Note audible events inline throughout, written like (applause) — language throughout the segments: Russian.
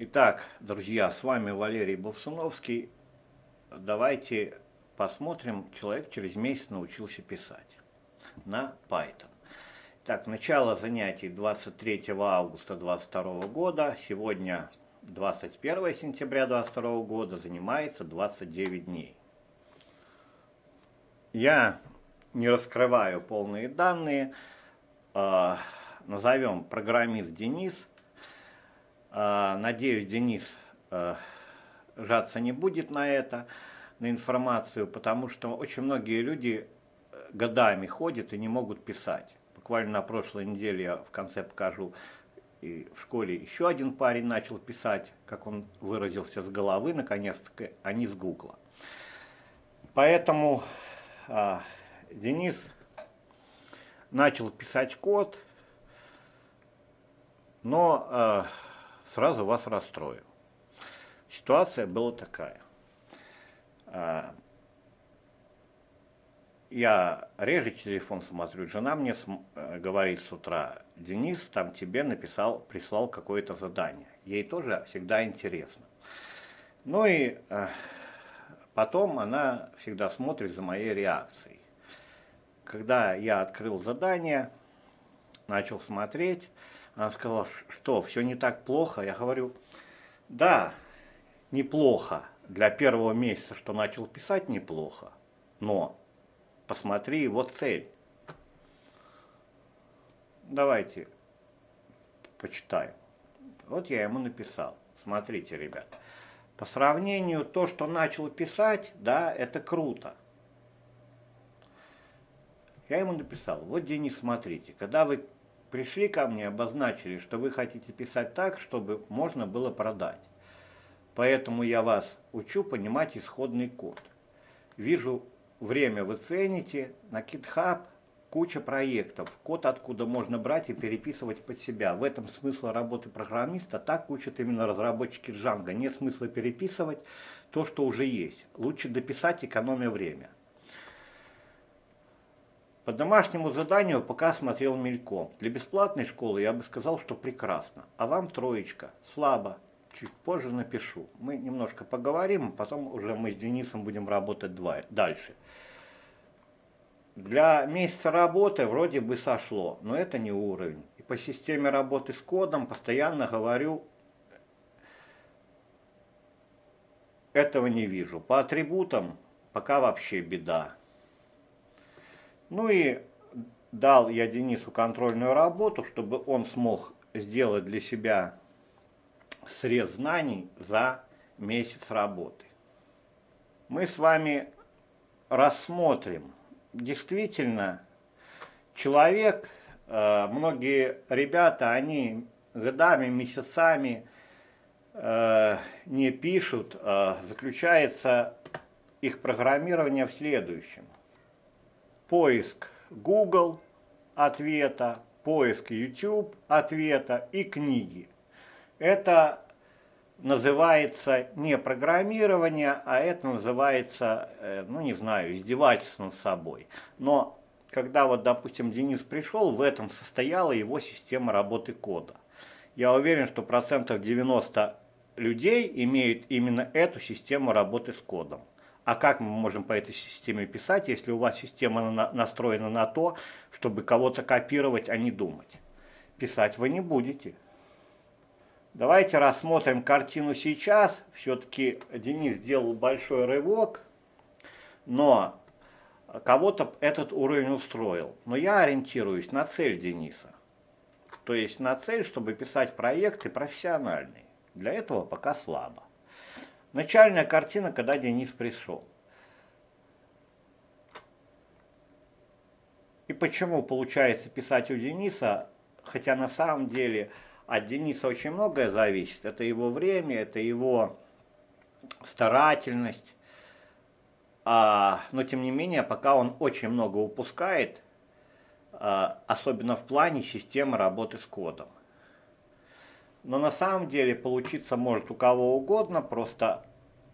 Итак, друзья, с вами Валерий Бовсуновский. Давайте посмотрим, человек через месяц научился писать на Python. Так, начало занятий 23 августа 2022 года. Сегодня 21 сентября 2022 года занимается 29 дней. Я не раскрываю полные данные. А, назовем программист Денис – надеюсь, Денис э, жаться не будет на это, на информацию, потому что очень многие люди э, годами ходят и не могут писать. Буквально на прошлой неделе я в конце покажу, и в школе еще один парень начал писать, как он выразился, с головы, наконец-таки, а не с гугла. Поэтому а, Денис начал писать код, но а, сразу вас расстрою. Ситуация была такая. А, я реже телефон смотрю, жена мне э, говорит с утра, Денис там тебе написал, прислал какое-то задание. Ей тоже всегда интересно. Ну и э, потом она всегда смотрит за моей реакцией. Когда я открыл задание, начал смотреть, она сказала, что, все не так плохо? Я говорю, да, неплохо. Для первого месяца, что начал писать, неплохо. Но посмотри его цель. Давайте почитаем. Вот я ему написал. Смотрите, ребят. По сравнению то, что начал писать, да, это круто. Я ему написал, вот, Денис, смотрите, когда вы пришли ко мне, обозначили, что вы хотите писать так, чтобы можно было продать. Поэтому я вас учу понимать исходный код. Вижу, время вы цените, на GitHub куча проектов, код откуда можно брать и переписывать под себя. В этом смысл работы программиста, так учат именно разработчики Django. Нет смысла переписывать то, что уже есть. Лучше дописать, экономя время. По домашнему заданию пока смотрел мельком. Для бесплатной школы я бы сказал, что прекрасно. А вам троечка. Слабо. Чуть позже напишу. Мы немножко поговорим, а потом уже мы с Денисом будем работать дальше. Для месяца работы вроде бы сошло, но это не уровень. И по системе работы с кодом постоянно говорю, этого не вижу. По атрибутам пока вообще беда. Ну и дал я Денису контрольную работу, чтобы он смог сделать для себя срез знаний за месяц работы. Мы с вами рассмотрим. Действительно, человек, э, многие ребята, они годами, месяцами э, не пишут, э, заключается их программирование в следующем – поиск Google ответа, поиск YouTube ответа и книги. Это называется не программирование, а это называется, э, ну не знаю, издевательство над собой. Но когда вот, допустим, Денис пришел, в этом состояла его система работы кода. Я уверен, что процентов 90 людей имеют именно эту систему работы с кодом. А как мы можем по этой системе писать, если у вас система на, настроена на то, чтобы кого-то копировать, а не думать? Писать вы не будете. Давайте рассмотрим картину сейчас. Все-таки Денис сделал большой рывок, но кого-то этот уровень устроил. Но я ориентируюсь на цель Дениса. То есть на цель, чтобы писать проекты профессиональные. Для этого пока слабо. Начальная картина, когда Денис пришел. И почему получается писать у Дениса, хотя на самом деле от Дениса очень многое зависит. Это его время, это его старательность. А, но тем не менее, пока он очень много упускает, а, особенно в плане системы работы с кодом. Но на самом деле получиться может у кого угодно, просто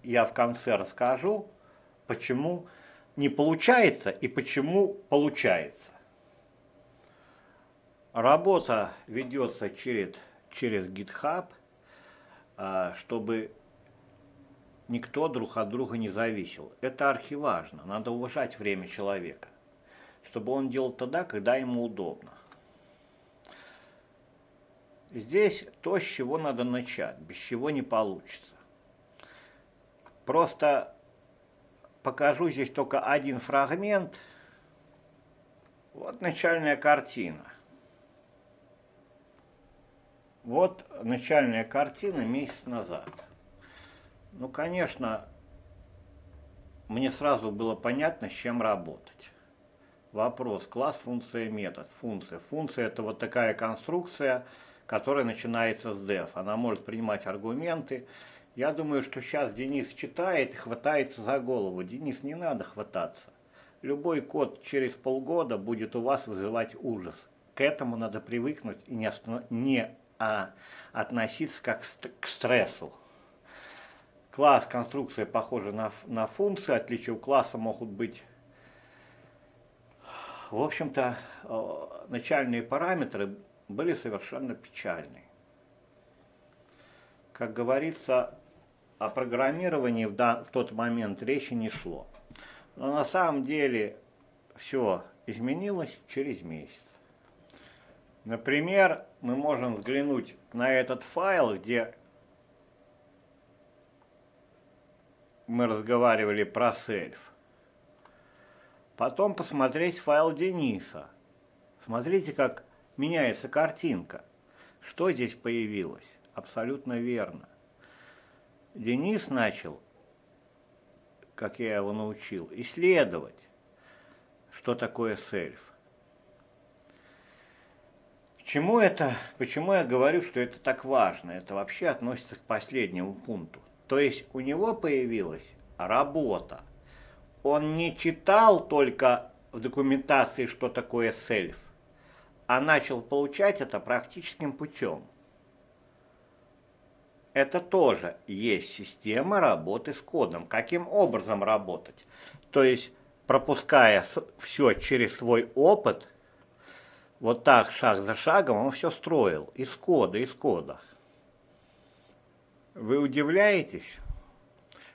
я в конце расскажу, почему не получается и почему получается. Работа ведется через, через GitHub. а, чтобы никто друг от друга не зависел. Это архиважно. Надо уважать время человека, чтобы он делал тогда, когда ему удобно. Здесь то, с чего надо начать, без чего не получится. Просто покажу здесь только один фрагмент. Вот начальная картина. Вот начальная картина месяц назад. Ну, конечно, мне сразу было понятно, с чем работать. Вопрос, класс, функция, метод. Функция. Функция это вот такая конструкция, которая начинается с def. Она может принимать аргументы. Я думаю, что сейчас Денис читает и хватается за голову. Денис, не надо хвататься. Любой код через полгода будет у вас вызывать ужас. К этому надо привыкнуть и не, останов... не а, относиться как к стрессу. Класс, конструкция похожа на, на функцию, отличия у класса могут быть в общем-то, э, начальные параметры были совершенно печальные. Как говорится, о программировании в, в тот момент речи не шло. Но на самом деле все изменилось через месяц. Например, мы можем взглянуть на этот файл, где мы разговаривали про сельф. Потом посмотреть файл Дениса. Смотрите, как меняется картинка. Что здесь появилось? Абсолютно верно. Денис начал, как я его научил, исследовать, что такое сельф. Почему это, почему я говорю, что это так важно? Это вообще относится к последнему пункту. То есть у него появилась работа. Он не читал только в документации, что такое сельф, а начал получать это практическим путем. Это тоже есть система работы с кодом. Каким образом работать? То есть, пропуская все через свой опыт, вот так, шаг за шагом, он все строил из кода, из кода. Вы удивляетесь,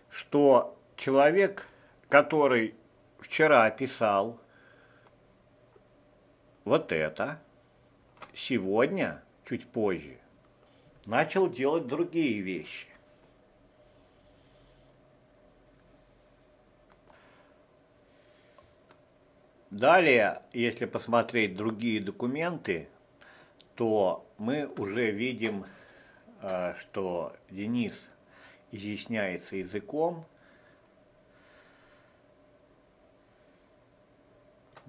что человек, который вчера писал вот это, сегодня, чуть позже, начал делать другие вещи. Далее, если посмотреть другие документы, то мы уже видим, э, что Денис изъясняется языком,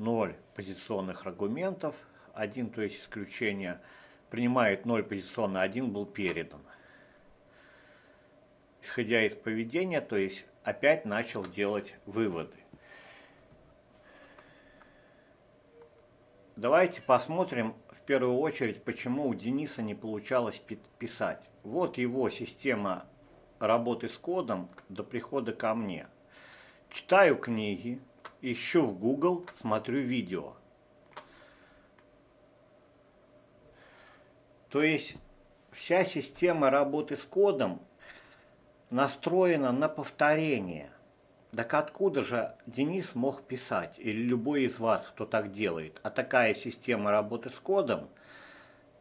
ноль позиционных аргументов, один, то есть исключение, принимает ноль позиционно, один был передан. Исходя из поведения, то есть опять начал делать выводы. Давайте посмотрим в первую очередь, почему у Дениса не получалось писать. Вот его система работы с кодом до прихода ко мне. Читаю книги, ищу в Google, смотрю видео. То есть вся система работы с кодом настроена на повторение – так откуда же Денис мог писать, или любой из вас, кто так делает? А такая система работы с кодом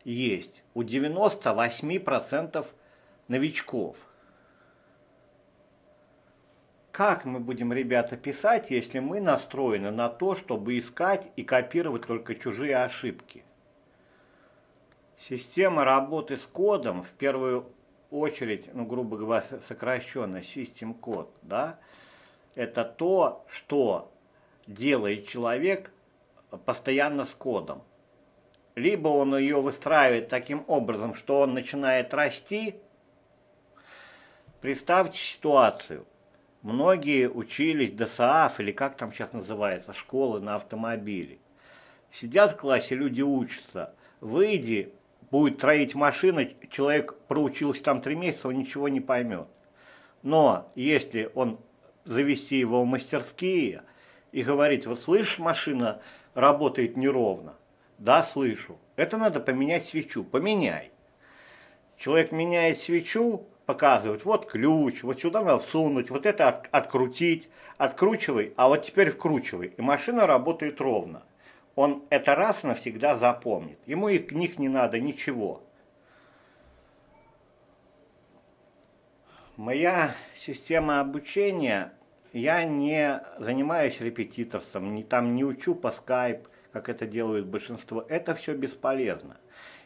есть у 98% новичков. Как мы будем, ребята, писать, если мы настроены на то, чтобы искать и копировать только чужие ошибки? Система работы с кодом, в первую очередь, ну, грубо говоря, сокращенно, System код, да, это то, что делает человек постоянно с кодом. Либо он ее выстраивает таким образом, что он начинает расти. Представьте ситуацию. Многие учились ДСАФ, или как там сейчас называется, школы на автомобиле. Сидят в классе, люди учатся. Выйди, будет троить машина, человек проучился там три месяца, он ничего не поймет. Но если он завести его в мастерские и говорить, вот слышишь, машина работает неровно. Да, слышу. Это надо поменять свечу. Поменяй. Человек меняет свечу, показывают, вот ключ, вот сюда надо всунуть, вот это от, открутить, откручивай, а вот теперь вкручивай. И машина работает ровно. Он это раз навсегда запомнит. Ему и книг не надо, ничего. Моя система обучения, я не занимаюсь репетиторством, не, там не учу по скайп, как это делают большинство. Это все бесполезно.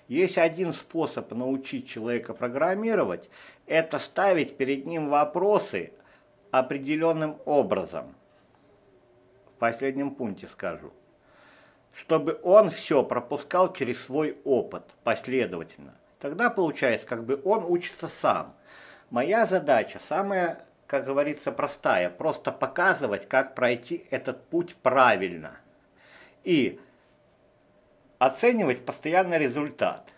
Есть один способ научить человека программировать, это ставить перед ним вопросы определенным образом. В последнем пункте скажу. Чтобы он все пропускал через свой опыт последовательно. Тогда получается, как бы он учится сам. Моя задача самая, как говорится, простая. Просто показывать, как пройти этот путь правильно. И оценивать постоянно результат.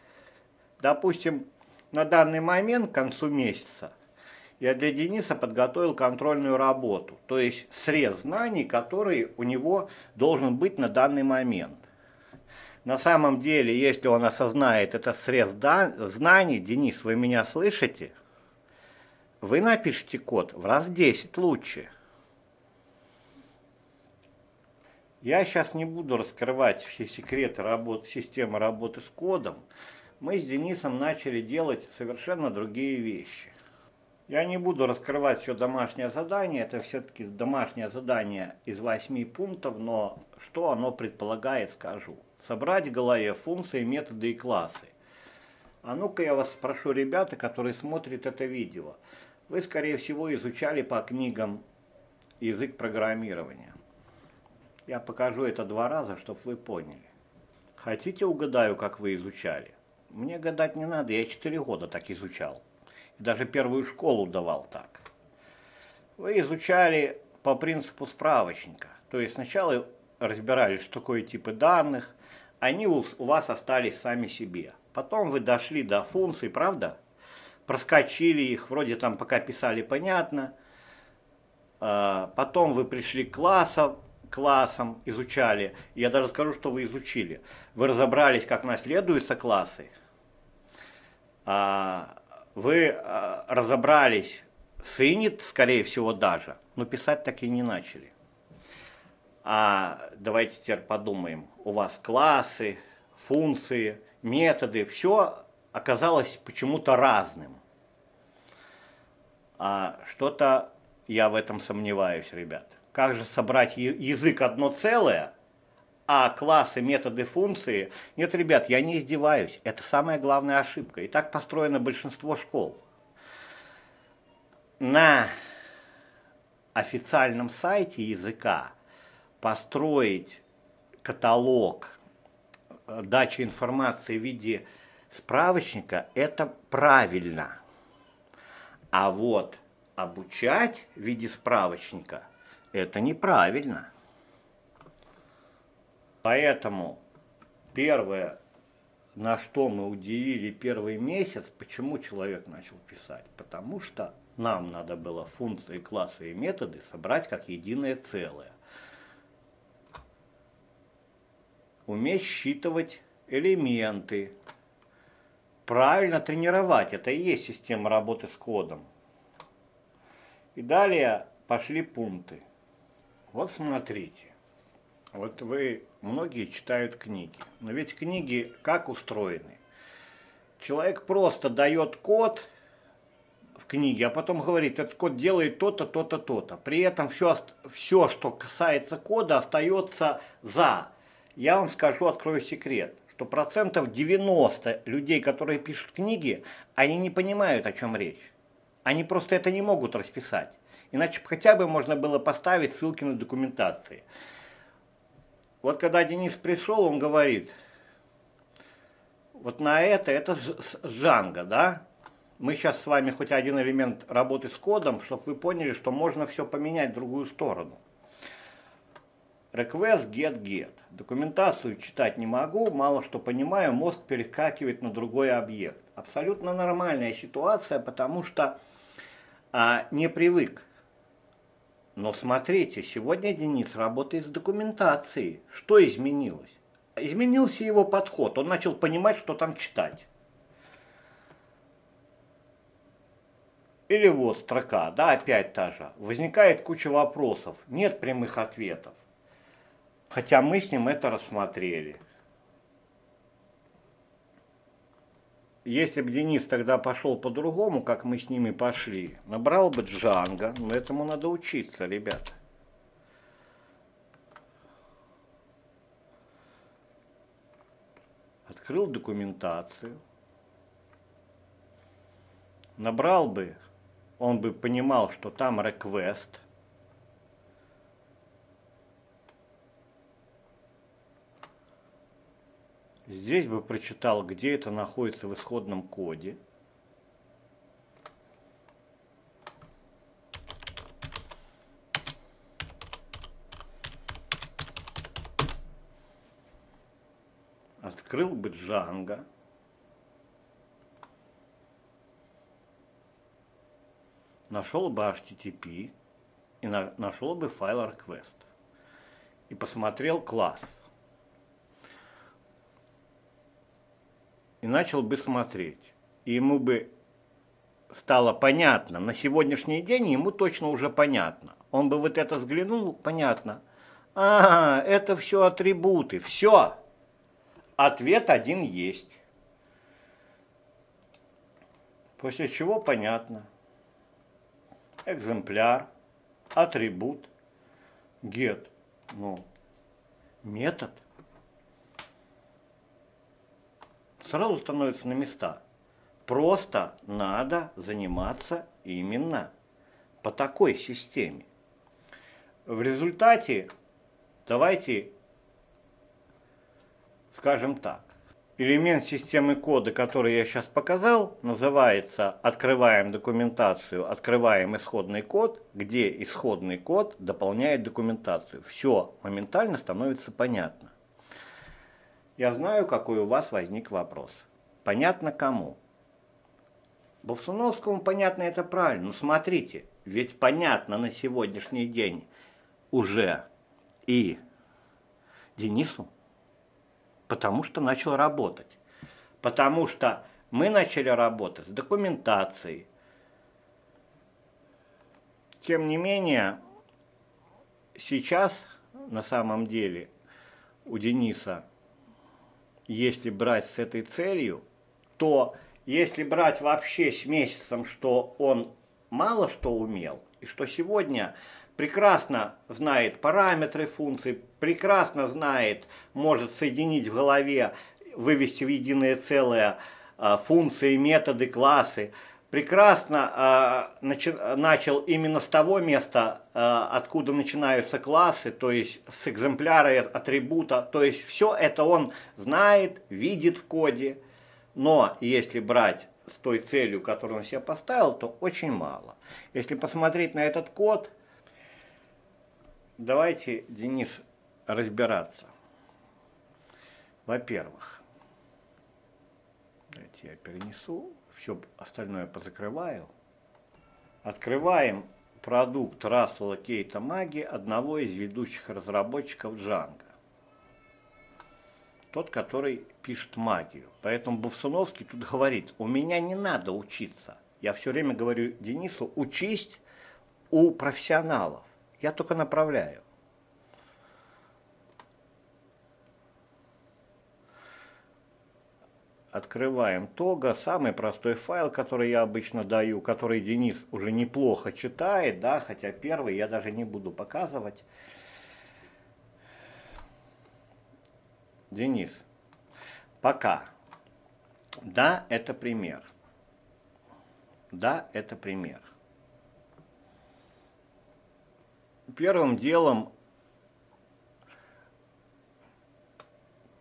Допустим, на данный момент, к концу месяца, я для Дениса подготовил контрольную работу, то есть срез знаний, который у него должен быть на данный момент. На самом деле, если он осознает этот срез знаний, Денис, вы меня слышите? Вы напишите код в раз 10 лучше. Я сейчас не буду раскрывать все секреты работы, системы работы с кодом. Мы с Денисом начали делать совершенно другие вещи. Я не буду раскрывать все домашнее задание, это все-таки домашнее задание из восьми пунктов, но что оно предполагает, скажу. Собрать в голове функции, методы и классы. А ну-ка я вас спрошу, ребята, которые смотрят это видео. Вы, скорее всего, изучали по книгам язык программирования. Я покажу это два раза, чтобы вы поняли. Хотите угадаю, как вы изучали? Мне гадать не надо, я четыре года так изучал. Даже первую школу давал так. Вы изучали по принципу справочника. То есть сначала разбирались, что такое типы данных, они у вас остались сами себе. Потом вы дошли до функций, правда? Проскочили их, вроде там пока писали понятно. А, потом вы пришли к классам, классом изучали. Я даже скажу, что вы изучили. Вы разобрались, как наследуются классы. А, вы а, разобрались с init, скорее всего, даже, но писать так и не начали. А давайте теперь подумаем. У вас классы, функции, методы, все оказалось почему-то разным. А что-то я в этом сомневаюсь, ребят как же собрать язык одно целое, а классы, методы, функции. Нет, ребят, я не издеваюсь. Это самая главная ошибка. И так построено большинство школ. На официальном сайте языка построить каталог э, дачи информации в виде справочника – это правильно. А вот обучать в виде справочника – это неправильно. Поэтому первое, на что мы уделили первый месяц, почему человек начал писать? Потому что нам надо было функции, классы и методы собрать как единое целое. Уметь считывать элементы, правильно тренировать, это и есть система работы с кодом. И далее пошли пункты. Вот смотрите. Вот вы, многие читают книги. Но ведь книги как устроены? Человек просто дает код в книге, а потом говорит, этот код делает то-то, то-то, то-то. При этом все, все, что касается кода, остается за. Я вам скажу, открою секрет, что процентов 90 людей, которые пишут книги, они не понимают, о чем речь. Они просто это не могут расписать. Иначе хотя бы можно было поставить ссылки на документации. Вот когда Денис пришел, он говорит, вот на это, это Джанго, да? Мы сейчас с вами хоть один элемент работы с кодом, чтобы вы поняли, что можно все поменять в другую сторону. Request, get, get. Документацию читать не могу, мало что понимаю, мозг перескакивает на другой объект. Абсолютно нормальная ситуация, потому что а, не привык но смотрите, сегодня Денис работает с документацией. Что изменилось? Изменился его подход. Он начал понимать, что там читать. Или вот строка, да, опять та же. Возникает куча вопросов, нет прямых ответов. Хотя мы с ним это рассмотрели. Если бы Денис тогда пошел по-другому, как мы с ними пошли, набрал бы Джанга, но этому надо учиться, ребята. Открыл документацию, набрал бы, он бы понимал, что там request – Здесь бы прочитал, где это находится в исходном коде. Открыл бы Django. Нашел бы HTTP и на, нашел бы файл request. И посмотрел класс. И начал бы смотреть. И ему бы стало понятно, на сегодняшний день ему точно уже понятно. Он бы вот это взглянул, понятно. А, это все атрибуты, все. Ответ один есть. После чего понятно. Экземпляр, атрибут, get, ну, метод. Сразу становятся на места. Просто надо заниматься именно по такой системе. В результате давайте скажем так. Элемент системы кода, который я сейчас показал, называется «Открываем документацию, открываем исходный код», где исходный код дополняет документацию. Все моментально становится понятно. Я знаю, какой у вас возник вопрос. Понятно кому? Бовсуновскому понятно это правильно. Но смотрите, ведь понятно на сегодняшний день уже и Денису, потому что начал работать. Потому что мы начали работать с документацией. Тем не менее, сейчас на самом деле у Дениса если брать с этой целью, то если брать вообще с месяцем, что он мало что умел, и что сегодня прекрасно знает параметры функций, прекрасно знает, может соединить в голове, вывести в единое целое а, функции, методы, классы, прекрасно э, начи, начал именно с того места, э, откуда начинаются классы, то есть с экземпляра атрибута, то есть все это он знает, видит в коде, но если брать с той целью, которую он себе поставил, то очень мало. Если посмотреть на этот код, давайте, Денис, разбираться. Во-первых, давайте я перенесу все остальное позакрываю. Открываем продукт Рассела Кейта Маги, одного из ведущих разработчиков Django. Тот, который пишет магию. Поэтому Бовсуновский тут говорит, у меня не надо учиться. Я все время говорю Денису, учись у профессионалов. Я только направляю. Открываем Тога, самый простой файл, который я обычно даю, который Денис уже неплохо читает, да, хотя первый я даже не буду показывать. Денис, пока. Да, это пример. Да, это пример. Первым делом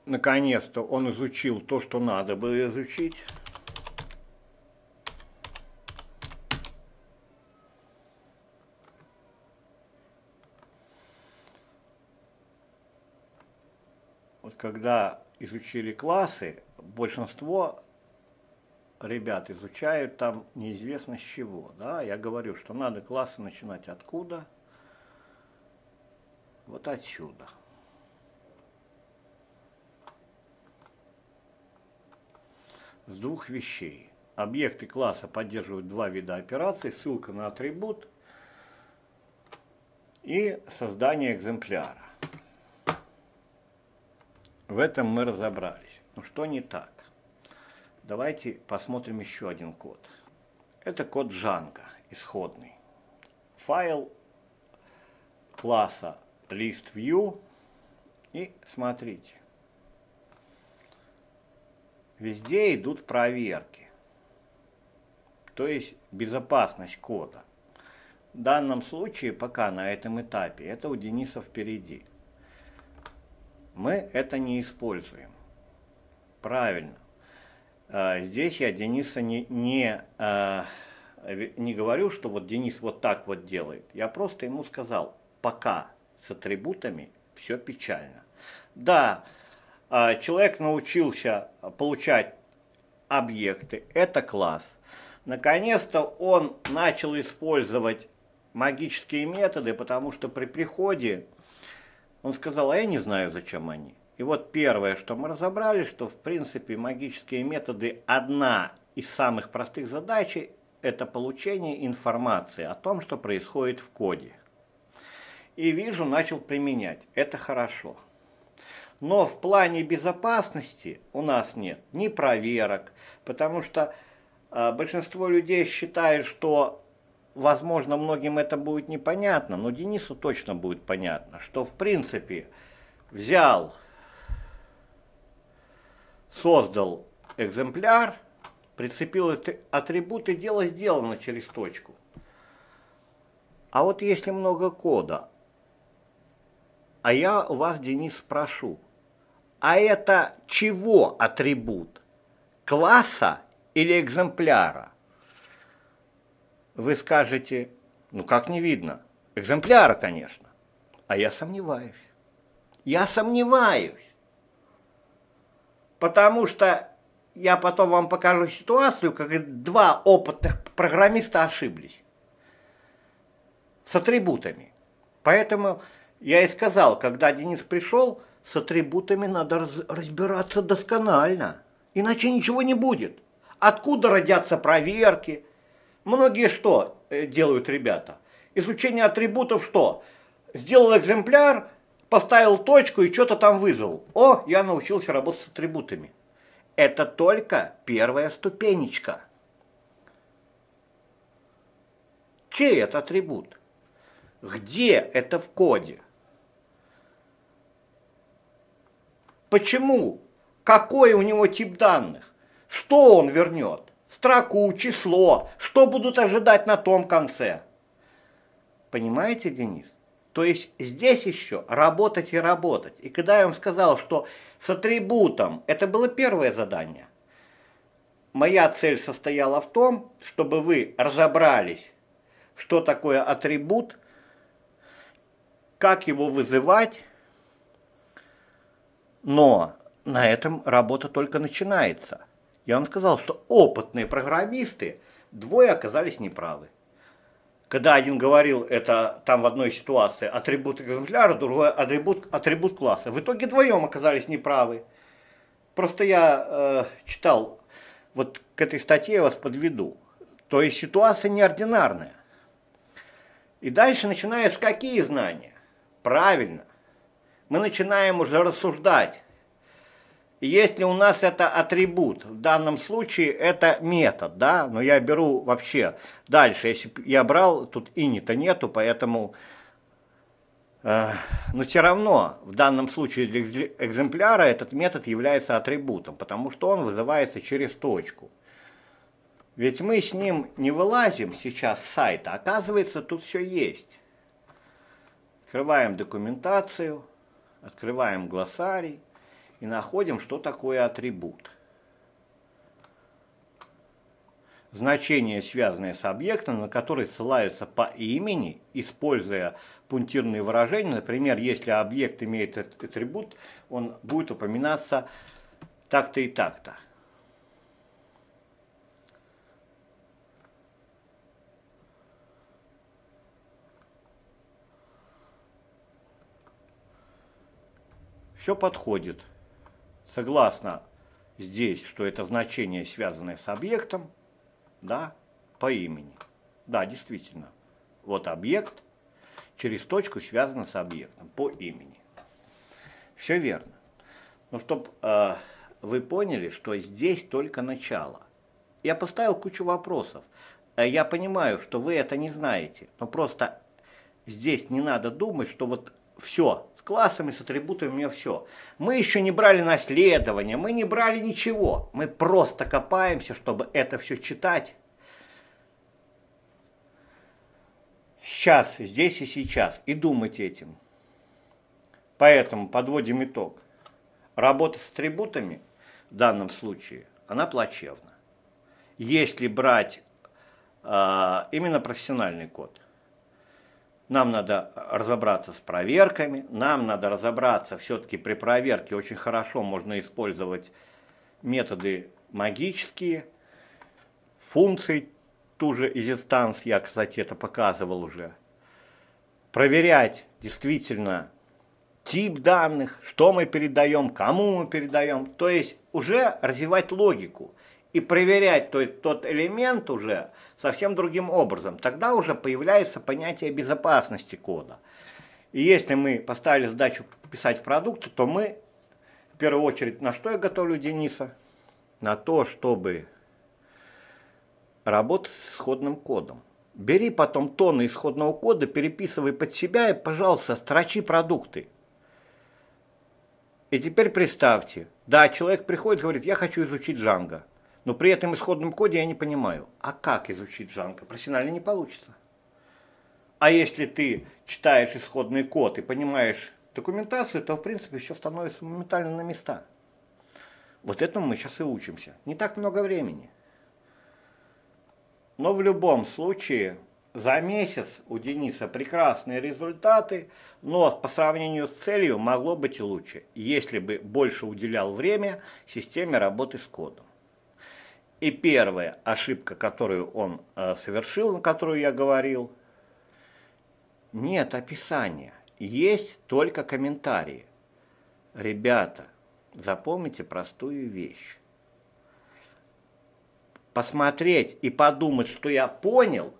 наконец-то он изучил то, что надо было изучить. Вот когда изучили классы, большинство ребят изучают там неизвестно с чего. Да? Я говорю, что надо классы начинать откуда? Вот отсюда. С двух вещей. Объекты класса поддерживают два вида операций, ссылка на атрибут и создание экземпляра. В этом мы разобрались. Но что не так? Давайте посмотрим еще один код. Это код Django, исходный. Файл класса ListView. И смотрите. Везде идут проверки. То есть безопасность кода. В данном случае, пока на этом этапе, это у Дениса впереди. Мы это не используем. Правильно. А, здесь я Дениса не, не, а, не говорю, что вот Денис вот так вот делает. Я просто ему сказал, пока с атрибутами все печально. Да, человек научился получать объекты, это класс. Наконец-то он начал использовать магические методы, потому что при приходе он сказал, а я не знаю, зачем они. И вот первое, что мы разобрали, что в принципе магические методы одна из самых простых задач – это получение информации о том, что происходит в коде. И вижу, начал применять. Это хорошо. Но в плане безопасности у нас нет ни проверок, потому что э, большинство людей считает, что, возможно, многим это будет непонятно, но Денису точно будет понятно, что в принципе взял, создал экземпляр, прицепил атрибуты, дело сделано через точку. А вот если много кода, а я у вас, Денис, спрошу, а это чего атрибут? Класса или экземпляра? Вы скажете, ну как не видно? Экземпляра, конечно. А я сомневаюсь. Я сомневаюсь. Потому что я потом вам покажу ситуацию, как два опытных программиста ошиблись с атрибутами. Поэтому я и сказал, когда Денис пришел, с атрибутами надо раз, разбираться досконально, иначе ничего не будет. Откуда родятся проверки? Многие что э, делают ребята? Изучение атрибутов что? Сделал экземпляр, поставил точку и что-то там вызвал. О, я научился работать с атрибутами. Это только первая ступенечка. Чей это атрибут? Где это в коде? Почему? Какой у него тип данных? Что он вернет? Строку, число? Что будут ожидать на том конце? Понимаете, Денис? То есть здесь еще работать и работать. И когда я вам сказал, что с атрибутом, это было первое задание. Моя цель состояла в том, чтобы вы разобрались, что такое атрибут, как его вызывать, но на этом работа только начинается. Я вам сказал, что опытные программисты, двое оказались неправы. Когда один говорил, это там в одной ситуации атрибут экземпляра, другой атрибут, атрибут класса. В итоге вдвоем оказались неправы. Просто я э, читал, вот к этой статье я вас подведу. То есть ситуация неординарная. И дальше начинаются какие знания? Правильно мы начинаем уже рассуждать, если у нас это атрибут, в данном случае это метод, да, но я беру вообще дальше, если я брал, тут ини-то нету, поэтому, э, но все равно в данном случае для экземпляра этот метод является атрибутом, потому что он вызывается через точку. Ведь мы с ним не вылазим сейчас с сайта, оказывается тут все есть. Открываем документацию. Открываем глоссарий и находим, что такое атрибут. Значение, связанное с объектом, на который ссылаются по имени, используя пунктирные выражения. Например, если объект имеет атрибут, он будет упоминаться так-то и так-то. Все подходит. Согласно здесь, что это значение, связанное с объектом, да, по имени. Да, действительно. Вот объект через точку связано с объектом по имени. Все верно. Но чтобы э, вы поняли, что здесь только начало. Я поставил кучу вопросов. Э, я понимаю, что вы это не знаете, но просто здесь не надо думать, что вот все, с классами, с атрибутами у меня все. Мы еще не брали наследование, мы не брали ничего. Мы просто копаемся, чтобы это все читать. Сейчас, здесь и сейчас. И думать этим. Поэтому подводим итог. Работа с атрибутами в данном случае, она плачевна. Если брать а, именно профессиональный код, нам надо разобраться с проверками, нам надо разобраться, все-таки при проверке. Очень хорошо можно использовать методы магические, функции, ту же изистанс, я, кстати, это показывал уже. Проверять действительно тип данных, что мы передаем, кому мы передаем, то есть уже развивать логику и проверять то, тот элемент уже совсем другим образом. Тогда уже появляется понятие безопасности кода. И если мы поставили задачу писать продукт, то мы в первую очередь на что я готовлю Дениса? На то, чтобы работать с исходным кодом. Бери потом тонны исходного кода, переписывай под себя и, пожалуйста, строчи продукты. И теперь представьте, да, человек приходит говорит, я хочу изучить Django но при этом исходном коде я не понимаю, а как изучить Django? Профессионально не получится. А если ты читаешь исходный код и понимаешь документацию, то в принципе все становится моментально на места. Вот этому мы сейчас и учимся. Не так много времени. Но в любом случае, за месяц у Дениса прекрасные результаты, но по сравнению с целью могло быть лучше, если бы больше уделял время системе работы с кодом. И первая ошибка, которую он э, совершил, на которую я говорил, нет описания, есть только комментарии. Ребята, запомните простую вещь. Посмотреть и подумать, что я понял,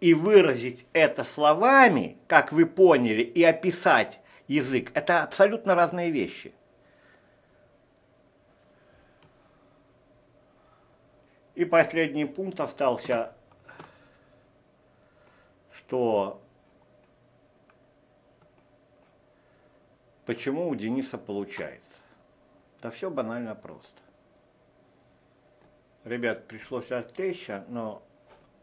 и выразить это словами, как вы поняли, и описать язык, это абсолютно разные вещи. И последний пункт остался, что почему у Дениса получается. Да все банально просто. Ребят, пришлось отвлечься, но,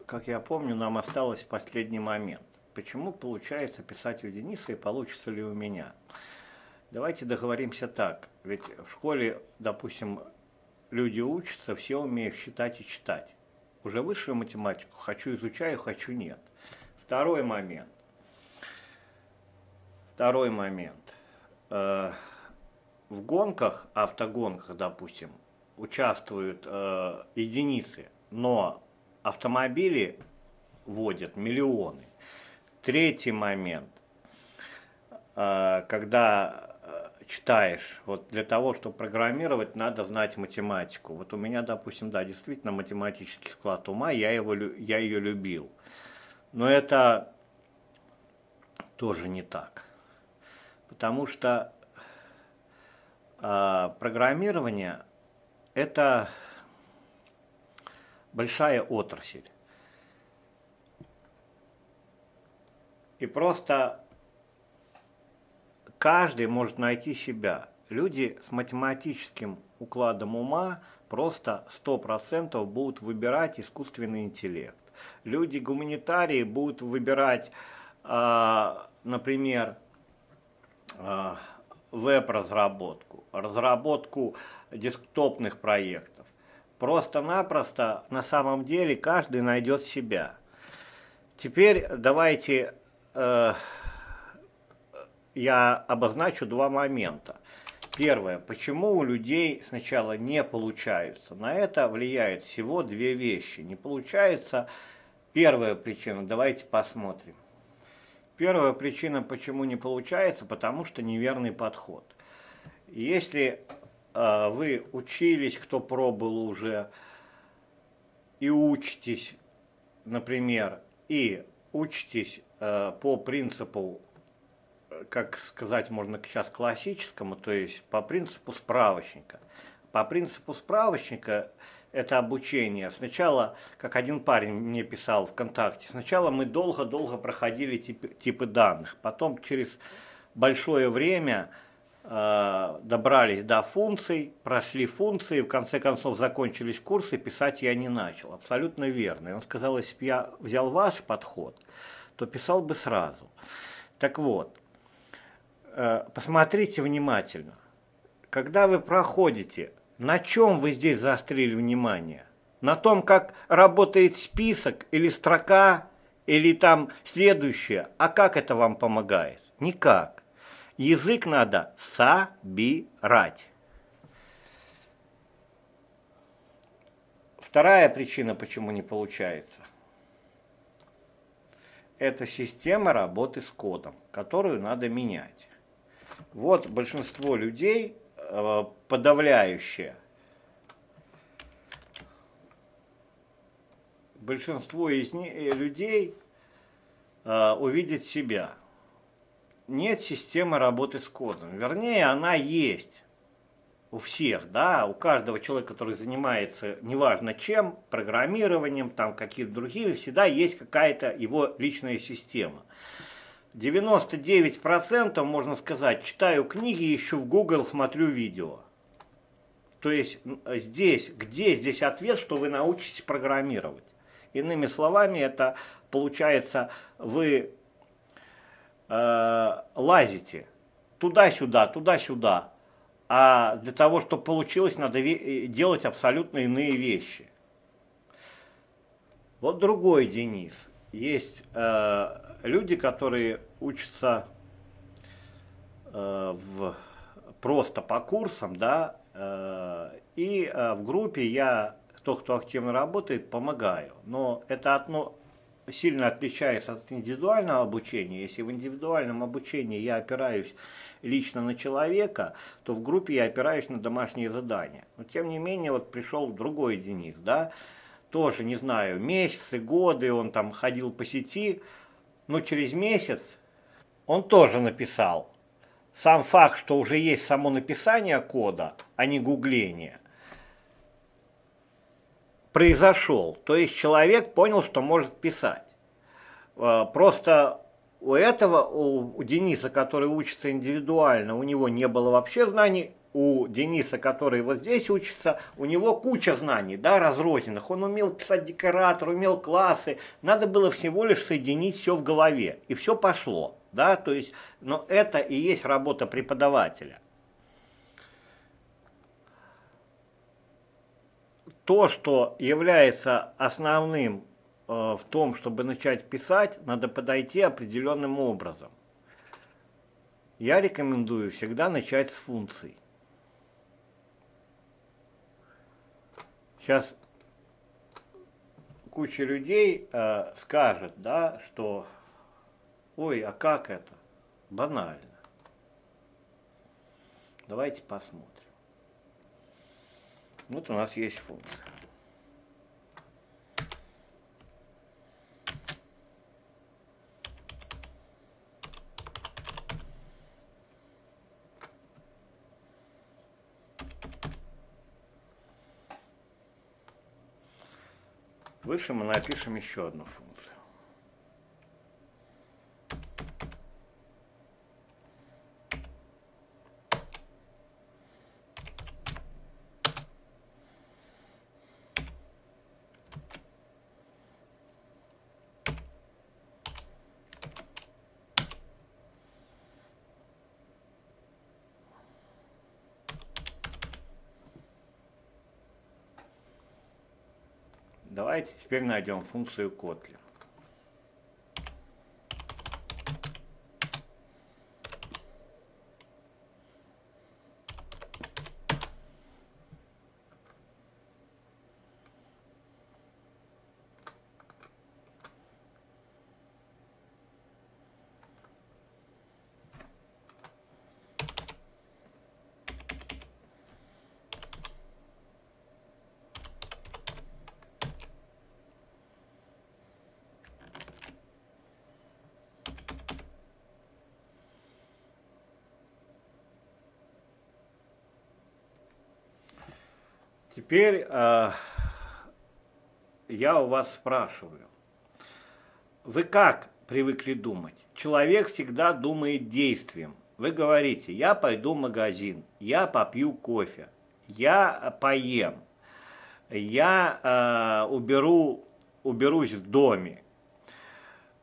как я помню, нам осталось последний момент. Почему получается писать у Дениса и получится ли у меня? Давайте договоримся так. Ведь в школе, допустим, люди учатся, все умеют считать и читать. Уже высшую математику хочу изучаю, хочу нет. Второй момент. Второй момент. Э, в гонках, автогонках, допустим, участвуют э, единицы, но автомобили водят миллионы. Третий момент. Э, когда читаешь. Вот для того, чтобы программировать, надо знать математику. Вот у меня, допустим, да, действительно математический склад ума, я, его, я ее любил. Но это тоже не так. Потому что э, программирование – это большая отрасль. И просто каждый может найти себя. Люди с математическим укладом ума просто 100% будут выбирать искусственный интеллект. Люди гуманитарии будут выбирать, э, например, э, веб-разработку, разработку десктопных проектов. Просто-напросто на самом деле каждый найдет себя. Теперь давайте э, я обозначу два момента. Первое, почему у людей сначала не получаются. На это влияет всего две вещи. Не получается, первая причина, давайте посмотрим. Первая причина, почему не получается, потому что неверный подход. Если э, вы учились, кто пробовал уже, и учитесь, например, и учитесь э, по принципу, как сказать можно сейчас классическому, то есть по принципу справочника. По принципу справочника это обучение. Сначала, как один парень мне писал ВКонтакте, сначала мы долго-долго проходили типы, типы данных, потом через большое время э, добрались до функций, прошли функции, в конце концов закончились курсы, писать я не начал. Абсолютно верно. И он сказал, если бы я взял ваш подход, то писал бы сразу. Так вот, посмотрите внимательно. Когда вы проходите на чем вы здесь заострили внимание? На том, как работает список или строка, или там следующее? А как это вам помогает? Никак. Язык надо собирать. Вторая причина, почему не получается. Это система работы с кодом, которую надо менять. Вот большинство людей Э, подавляющее. Большинство из э, людей э, увидит себя. Нет системы работы с кодом. Вернее, она есть у всех, да, у каждого человека, который занимается неважно чем, программированием, там какие-то другие, всегда есть какая-то его личная система. 99% можно сказать, читаю книги, ищу в Google, смотрю видео. То есть здесь, где здесь ответ, что вы научитесь программировать? Иными словами, это получается, вы э, лазите туда-сюда, туда-сюда, а для того, чтобы получилось, надо делать абсолютно иные вещи. Вот другой Денис. Есть э, люди, которые учатся э, в, просто по курсам, да, э, и э, в группе я, тот, кто активно работает, помогаю. Но это одно сильно отличается от индивидуального обучения. Если в индивидуальном обучении я опираюсь лично на человека, то в группе я опираюсь на домашние задания. Но тем не менее, вот пришел другой Денис, да, тоже, не знаю, месяцы, годы он там ходил по сети, но через месяц он тоже написал. Сам факт, что уже есть само написание кода, а не гугление, произошел. То есть человек понял, что может писать. А, просто у этого, у Дениса, который учится индивидуально, у него не было вообще знаний, у Дениса, который вот здесь учится, у него куча знаний, да, разрозненных. Он умел писать декоратор, умел классы. Надо было всего лишь соединить все в голове, и все пошло, да, то есть, но это и есть работа преподавателя. То, что является основным э, в том, чтобы начать писать, надо подойти определенным образом. Я рекомендую всегда начать с функций. Сейчас куча людей э, скажет, да, что ой, а как это? Банально. Давайте посмотрим. Вот у нас есть функция. Выше мы напишем еще одну функцию. Давайте теперь найдем функцию Kotlin. Теперь э, я у вас спрашиваю, вы как привыкли думать? Человек всегда думает действием. Вы говорите, я пойду в магазин, я попью кофе, я поем, я э, уберу, уберусь в доме.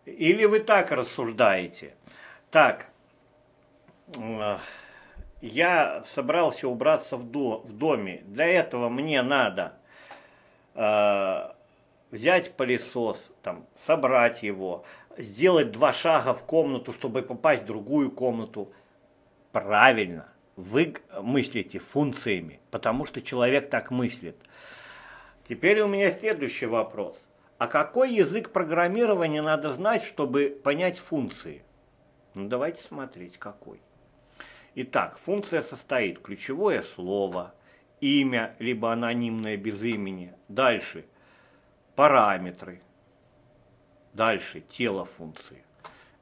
Или вы так рассуждаете? Так, э, я собрался убраться в, до, в доме. Для этого мне надо э, взять пылесос, там, собрать его, сделать два шага в комнату, чтобы попасть в другую комнату. Правильно, вы мыслите функциями, потому что человек так мыслит. Теперь у меня следующий вопрос. А какой язык программирования надо знать, чтобы понять функции? Ну давайте смотреть, какой. Итак, функция состоит ключевое слово, имя, либо анонимное без имени. Дальше параметры. Дальше тело функции.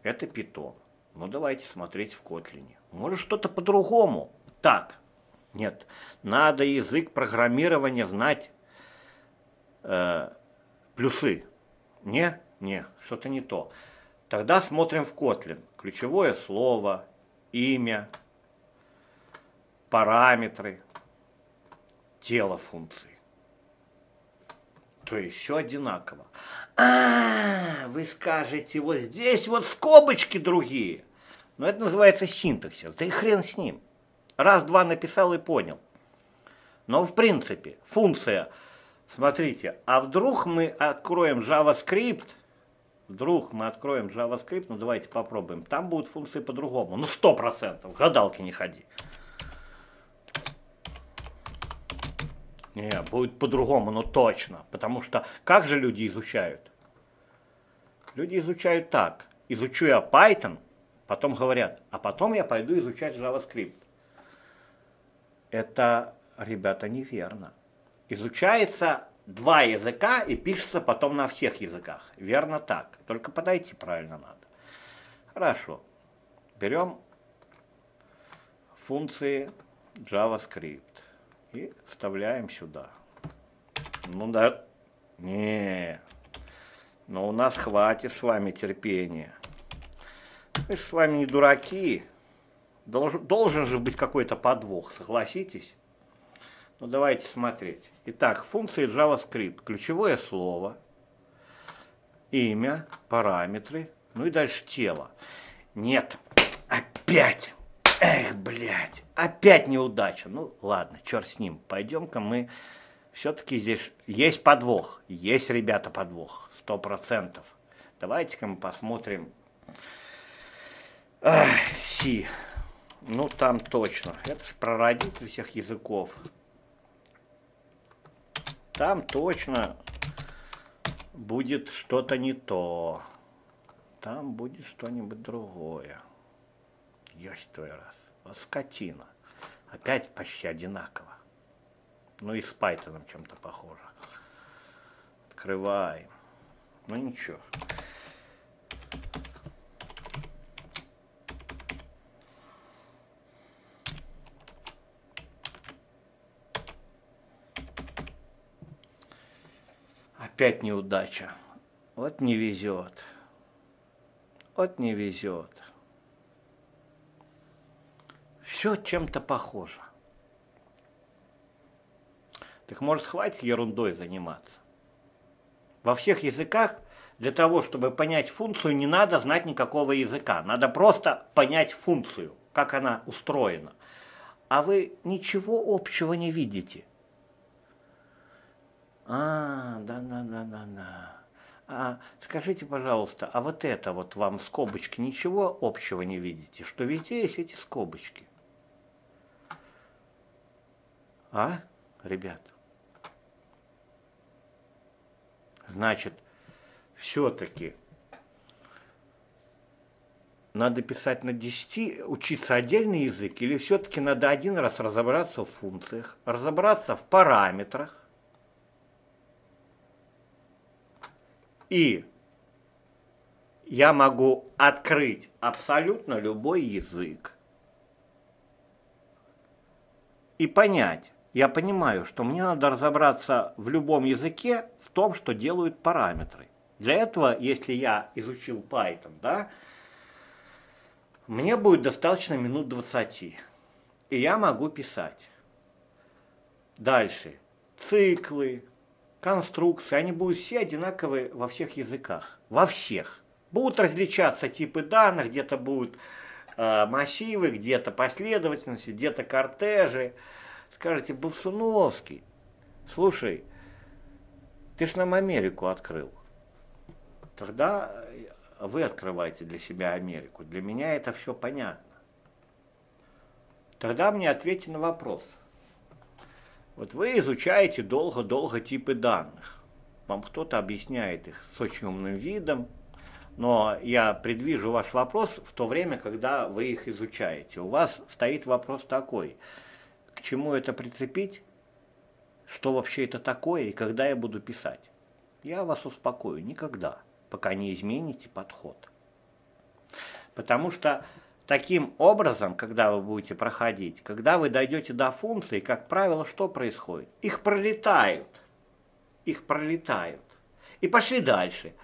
Это питон. Ну давайте смотреть в Котлине. Может что-то по-другому. Так, нет, надо язык программирования знать э, плюсы. Не, не, что-то не то. Тогда смотрим в Kotlin. Ключевое слово, имя, параметры, тело функции. То есть все одинаково. А, вы скажете, вот здесь вот скобочки другие. Но это называется синтаксис. Да и хрен с ним. Раз-два написал и понял. Но в принципе функция, смотрите, а вдруг мы откроем JavaScript, вдруг мы откроем JavaScript, ну давайте попробуем, там будут функции по-другому, ну сто процентов, гадалки не ходи. Не, будет по-другому, но точно. Потому что как же люди изучают? Люди изучают так. Изучу я Python, потом говорят, а потом я пойду изучать JavaScript. Это, ребята, неверно. Изучается два языка и пишется потом на всех языках. Верно так. Только подойти правильно надо. Хорошо. Берем функции JavaScript и вставляем сюда. Ну да, не, но у нас хватит с вами терпения. Мы же с вами не дураки. Должен, должен же быть какой-то подвох, согласитесь? Ну давайте смотреть. Итак, функции JavaScript. Ключевое слово, имя, параметры, ну и дальше тело. Нет, опять. Эх, блядь, опять неудача. Ну, ладно, черт с ним. Пойдем-ка мы... Все-таки здесь есть подвох. Есть, ребята, подвох. Сто процентов. Давайте-ка мы посмотрим. Ах, си. Ну, там точно. Это же прародитель всех языков. Там точно будет что-то не то. Там будет что-нибудь другое. Ёсть твой раз. Вот скотина. Опять почти одинаково. Ну и с Пайтоном чем-то похоже. Открываем. Ну ничего. Опять неудача. Вот не везет. Вот не везет все чем-то похоже. Так может хватит ерундой заниматься? Во всех языках для того, чтобы понять функцию, не надо знать никакого языка. Надо просто понять функцию, как она устроена. А вы ничего общего не видите. А, да-да-да-да-да. А скажите, пожалуйста, а вот это вот вам скобочки ничего общего не видите? Что везде есть эти скобочки? А, ребят? Значит, все-таки надо писать на 10, учиться отдельный язык, или все-таки надо один раз разобраться в функциях, разобраться в параметрах, и я могу открыть абсолютно любой язык и понять, я понимаю, что мне надо разобраться в любом языке в том, что делают параметры. Для этого, если я изучил Python, да, мне будет достаточно минут 20. И я могу писать. Дальше. Циклы, конструкции, они будут все одинаковые во всех языках. Во всех. Будут различаться типы данных, где-то будут э, массивы, где-то последовательности, где-то кортежи. Скажете, Бусуновский, слушай, ты ж нам Америку открыл. Тогда вы открываете для себя Америку. Для меня это все понятно. Тогда мне ответьте на вопрос. Вот вы изучаете долго-долго типы данных. Вам кто-то объясняет их с очень умным видом, но я предвижу ваш вопрос в то время, когда вы их изучаете. У вас стоит вопрос такой, к чему это прицепить, что вообще это такое и когда я буду писать. Я вас успокою, никогда, пока не измените подход. Потому что таким образом, когда вы будете проходить, когда вы дойдете до функции, как правило, что происходит? Их пролетают. Их пролетают. И пошли дальше.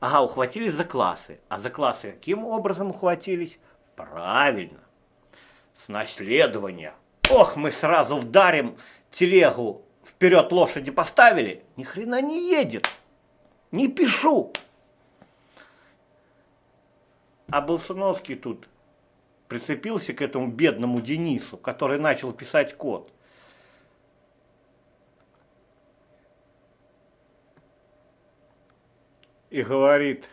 Ага, ухватились за классы. А за классы каким образом ухватились? Правильно. С наследования. Ох, мы сразу вдарим телегу вперед лошади поставили. Ни хрена не едет. Не пишу. А Болсуновский тут прицепился к этому бедному Денису, который начал писать код. и говорит,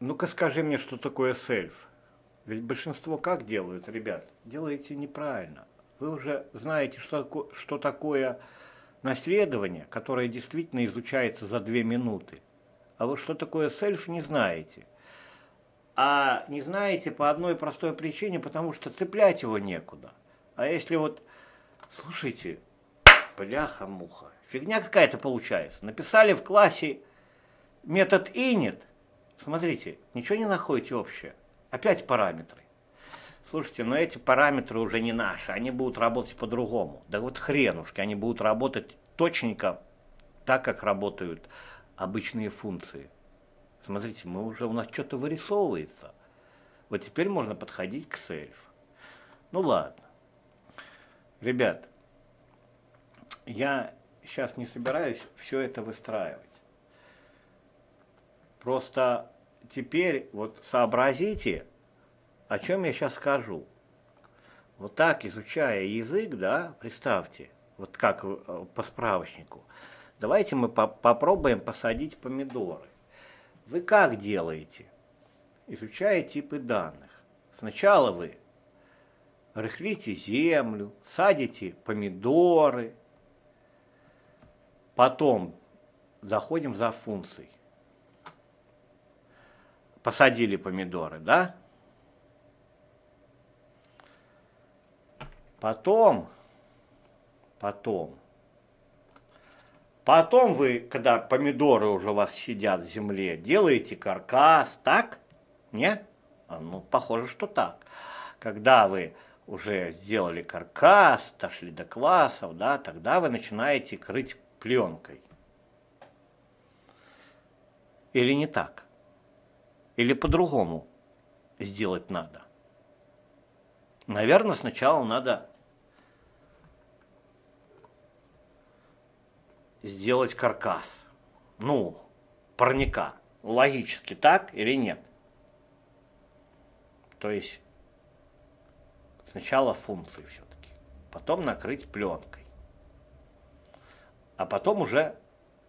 ну-ка скажи мне, что такое сельф. Ведь большинство как делают, ребят? Делаете неправильно. Вы уже знаете, что, что такое наследование, которое действительно изучается за две минуты. А вы что такое сельф не знаете. А не знаете по одной простой причине, потому что цеплять его некуда. А если вот, слушайте, бляха-муха, Фигня какая-то получается. Написали в классе метод init. Смотрите, ничего не находите общее. Опять параметры. Слушайте, но эти параметры уже не наши, они будут работать по-другому. Да вот хренушки, они будут работать точненько так, как работают обычные функции. Смотрите, мы уже у нас что-то вырисовывается. Вот теперь можно подходить к сейф. Ну ладно. Ребят, я сейчас не собираюсь все это выстраивать. Просто теперь вот сообразите, о чем я сейчас скажу. Вот так, изучая язык, да, представьте, вот как э, по справочнику, давайте мы по попробуем посадить помидоры. Вы как делаете? Изучая типы данных. Сначала вы рыхлите землю, садите помидоры, Потом заходим за функцией. Посадили помидоры, да? Потом, потом, потом вы, когда помидоры уже у вас сидят в земле, делаете каркас, так? Не? А, ну, похоже, что так. Когда вы уже сделали каркас, дошли до классов, да, тогда вы начинаете крыть пленкой. Или не так? Или по-другому сделать надо? Наверное, сначала надо сделать каркас. Ну, парника. Логически так или нет? То есть сначала функции все-таки, потом накрыть пленкой а потом уже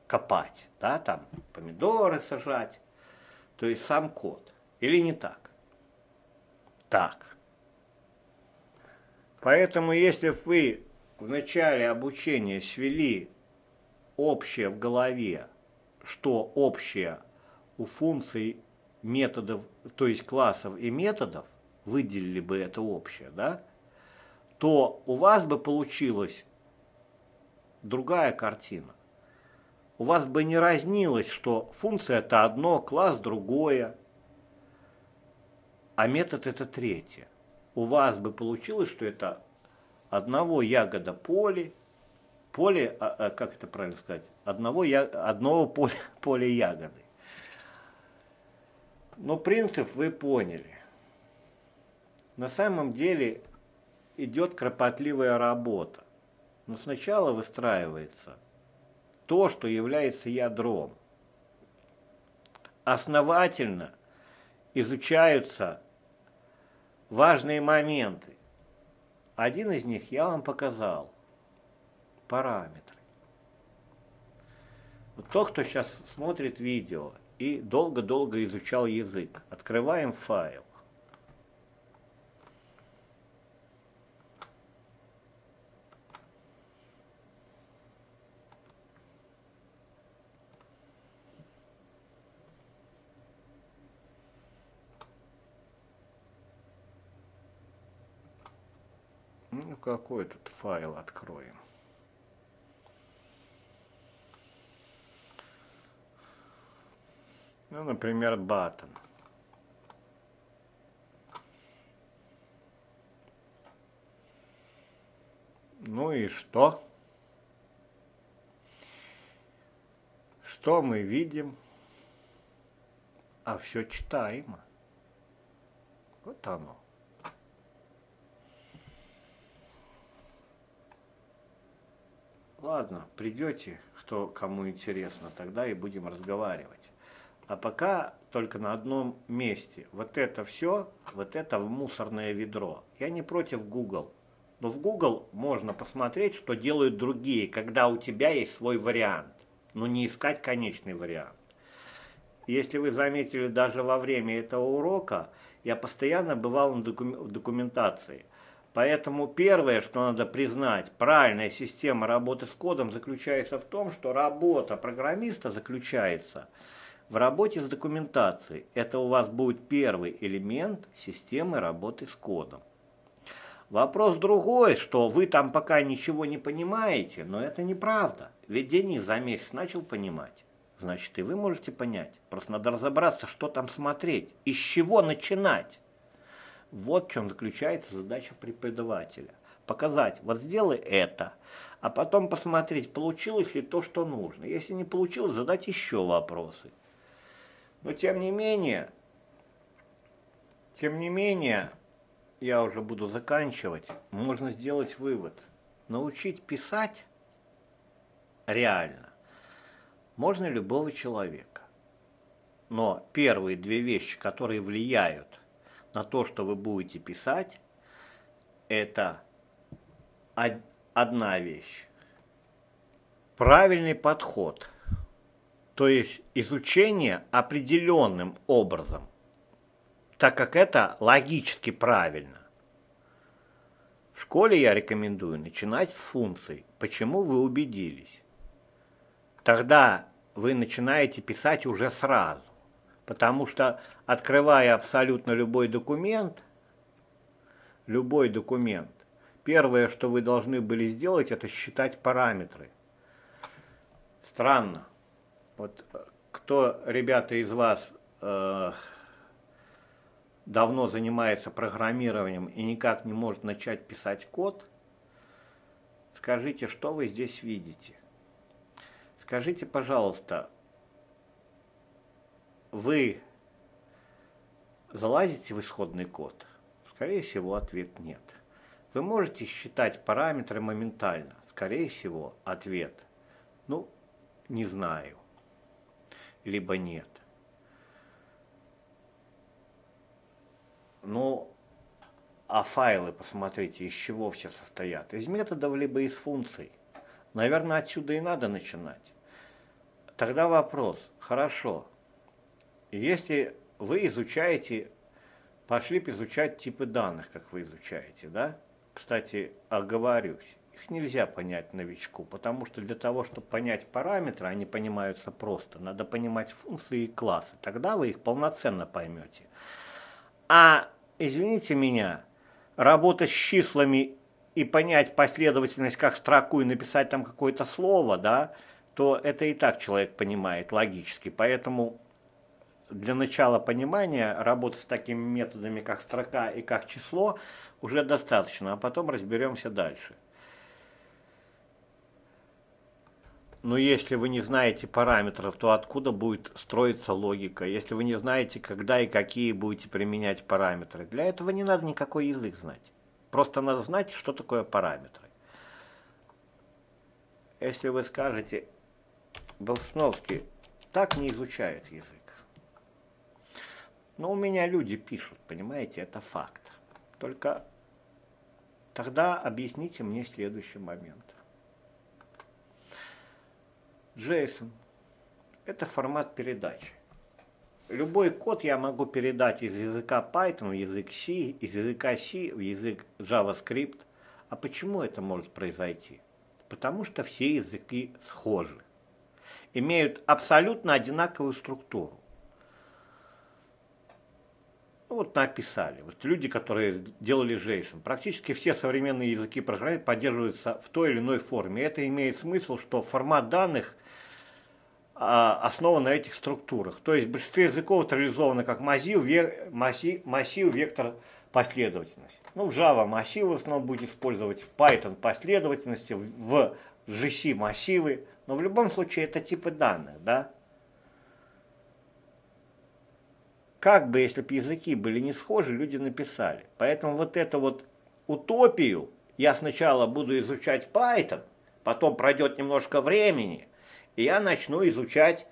копать, да, там помидоры сажать, то есть сам код. Или не так? Так. Поэтому если вы в начале обучения свели общее в голове, что общее у функций методов, то есть классов и методов, выделили бы это общее, да, то у вас бы получилось другая картина. У вас бы не разнилось, что функция это одно, класс другое, а метод это третье. У вас бы получилось, что это одного ягода поле, поле, а, а, как это правильно сказать, одного, одного поля, (laughs) поля ягоды. Но принцип вы поняли. На самом деле идет кропотливая работа. Но сначала выстраивается то, что является ядром. Основательно изучаются важные моменты. Один из них я вам показал. Параметры. Вот тот, кто сейчас смотрит видео и долго-долго изучал язык, открываем файл. Ну, какой тут файл откроем? Ну, например, button. Ну и что? Что мы видим? А все читаемо. Вот оно. Ладно, придете, кто кому интересно, тогда и будем разговаривать. А пока только на одном месте. Вот это все, вот это в мусорное ведро. Я не против Google. Но в Google можно посмотреть, что делают другие, когда у тебя есть свой вариант. Но не искать конечный вариант. Если вы заметили, даже во время этого урока я постоянно бывал в документации – Поэтому первое, что надо признать, правильная система работы с кодом заключается в том, что работа программиста заключается в работе с документацией. Это у вас будет первый элемент системы работы с кодом. Вопрос другой, что вы там пока ничего не понимаете, но это неправда. Ведь Денис за месяц начал понимать. Значит, и вы можете понять. Просто надо разобраться, что там смотреть, из чего начинать. Вот в чем заключается задача преподавателя. Показать, вот сделай это, а потом посмотреть, получилось ли то, что нужно. Если не получилось, задать еще вопросы. Но тем не менее, тем не менее, я уже буду заканчивать, можно сделать вывод. Научить писать реально можно любого человека. Но первые две вещи, которые влияют на то, что вы будете писать, это одна вещь. Правильный подход, то есть изучение определенным образом, так как это логически правильно. В школе я рекомендую начинать с функций, почему вы убедились. Тогда вы начинаете писать уже сразу. Потому что, открывая абсолютно любой документ, любой документ, первое, что вы должны были сделать, это считать параметры. Странно. Вот э, кто, ребята, из вас э, давно занимается программированием и никак не может начать писать код, скажите, что вы здесь видите? Скажите, пожалуйста, вы залазите в исходный код? Скорее всего, ответ нет. Вы можете считать параметры моментально? Скорее всего, ответ ну, не знаю, либо нет. Ну, а файлы, посмотрите, из чего все состоят? Из методов, либо из функций. Наверное, отсюда и надо начинать. Тогда вопрос, хорошо, если вы изучаете, пошли изучать типы данных, как вы изучаете, да? Кстати, оговорюсь, их нельзя понять новичку, потому что для того, чтобы понять параметры, они понимаются просто. Надо понимать функции и классы, тогда вы их полноценно поймете. А, извините меня, работа с числами и понять последовательность как строку и написать там какое-то слово, да, то это и так человек понимает логически. Поэтому для начала понимания работы с такими методами, как строка и как число, уже достаточно, а потом разберемся дальше. Но если вы не знаете параметров, то откуда будет строиться логика? Если вы не знаете, когда и какие будете применять параметры, для этого не надо никакой язык знать. Просто надо знать, что такое параметры. Если вы скажете, Болсновский так не изучает язык. Но у меня люди пишут, понимаете, это факт. Только тогда объясните мне следующий момент. JSON – это формат передачи. Любой код я могу передать из языка Python в язык C, из языка C в язык JavaScript. А почему это может произойти? Потому что все языки схожи, имеют абсолютно одинаковую структуру. Ну, вот написали. Вот люди, которые делали JSON. Практически все современные языки программирования поддерживаются в той или иной форме. Это имеет смысл, что формат данных – а, основан на этих структурах. То есть большинство языков реализовано как массив, массив, массив вектор последовательности. Ну, в Java массивы в основном будет использовать, в Python последовательности, в GC массивы, но в любом случае это типы данных, да? Как бы, если бы языки были не схожи, люди написали. Поэтому вот эту вот утопию я сначала буду изучать Python, потом пройдет немножко времени – и я начну изучать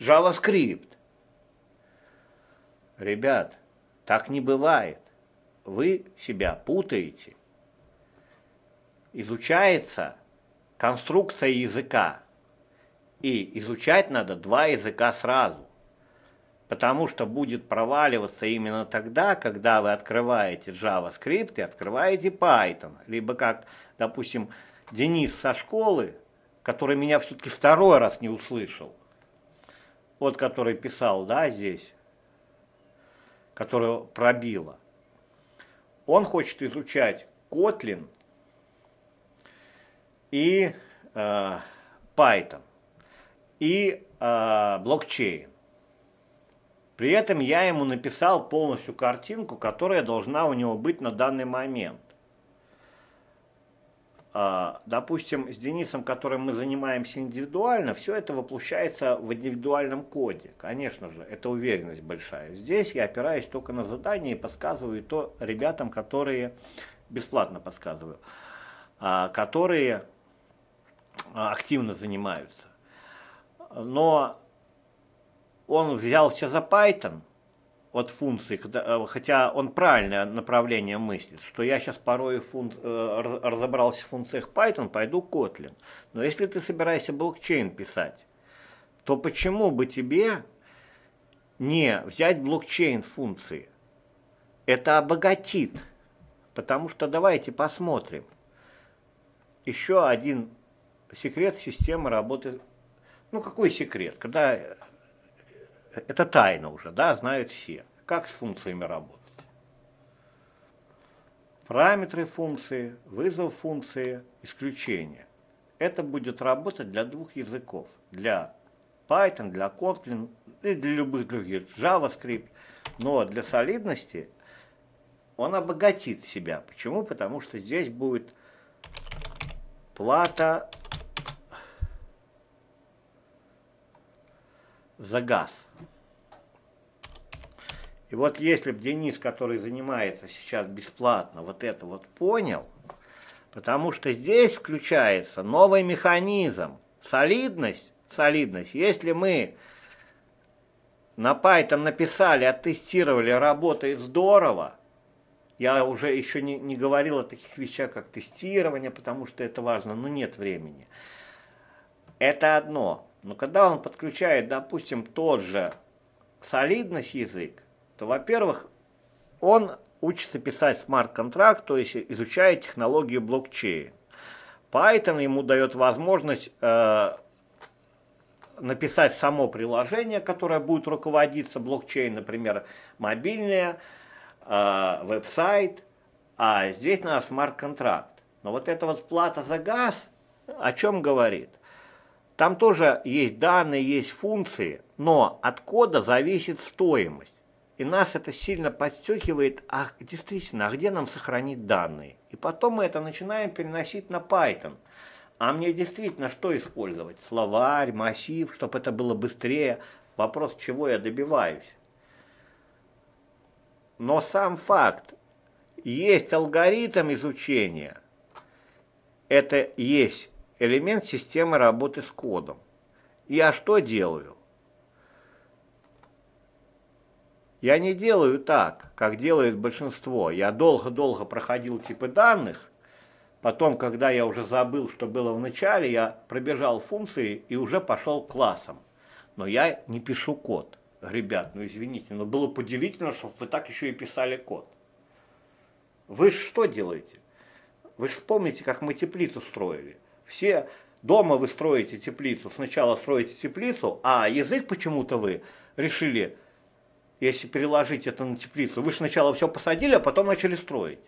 JavaScript. Ребят, так не бывает. Вы себя путаете. Изучается конструкция языка. И изучать надо два языка сразу. Потому что будет проваливаться именно тогда, когда вы открываете JavaScript и открываете Python. Либо как, допустим, Денис со школы который меня все-таки второй раз не услышал. Вот который писал, да, здесь, который пробило. Он хочет изучать Kotlin и э, Python и э, блокчейн. При этом я ему написал полностью картинку, которая должна у него быть на данный момент. А, допустим, с Денисом, которым мы занимаемся индивидуально, все это воплощается в индивидуальном коде. Конечно же, это уверенность большая. Здесь я опираюсь только на задание и подсказываю то ребятам, которые бесплатно подсказываю, а, которые активно занимаются. Но он взялся за Python, от функций, э, хотя он правильное направление мыслит, что я сейчас порой фун, э, разобрался в функциях Python, пойду Kotlin. Но если ты собираешься блокчейн писать, то почему бы тебе не взять блокчейн функции? Это обогатит. Потому что давайте посмотрим. Еще один секрет системы работы. Ну какой секрет? Когда это тайна уже, да, знают все. Как с функциями работать? Параметры функции, вызов функции, исключение. Это будет работать для двух языков. Для Python, для Kotlin и для любых других, JavaScript. Но для солидности он обогатит себя. Почему? Потому что здесь будет плата за газ. И вот если бы Денис, который занимается сейчас бесплатно, вот это вот понял, потому что здесь включается новый механизм, солидность, солидность. Если мы на Python написали, оттестировали, работает здорово, я уже еще не, не говорил о таких вещах, как тестирование, потому что это важно, но нет времени. Это одно. Но когда он подключает, допустим, тот же солидность язык, то, во-первых, он учится писать смарт-контракт, то есть изучает технологию блокчейн. Python ему дает возможность э, написать само приложение, которое будет руководиться блокчейн, например, мобильное, э, веб-сайт, а здесь надо смарт-контракт. Но вот эта вот плата за газ о чем говорит? Там тоже есть данные, есть функции, но от кода зависит стоимость. И нас это сильно подстегивает, а действительно, а где нам сохранить данные? И потом мы это начинаем переносить на Python. А мне действительно что использовать? Словарь, массив, чтобы это было быстрее. Вопрос, чего я добиваюсь. Но сам факт, есть алгоритм изучения, это есть элемент системы работы с кодом. Я что делаю? Я не делаю так, как делает большинство. Я долго-долго проходил типы данных, потом, когда я уже забыл, что было в начале, я пробежал функции и уже пошел к классам. Но я не пишу код. Ребят, ну извините, но было бы удивительно, что вы так еще и писали код. Вы что делаете? Вы же вспомните, как мы теплицу строили. Все дома вы строите теплицу, сначала строите теплицу, а язык почему-то вы решили если переложить это на теплицу, вы сначала все посадили, а потом начали строить.